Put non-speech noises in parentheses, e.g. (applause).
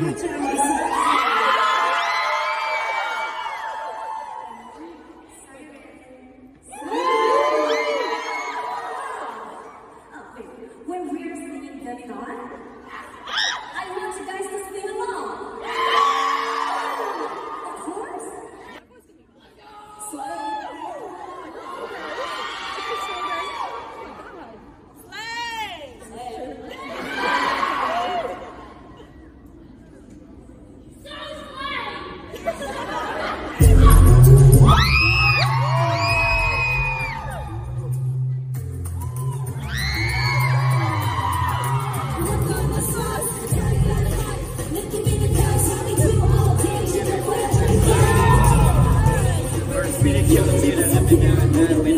嗯 (laughs) The living God,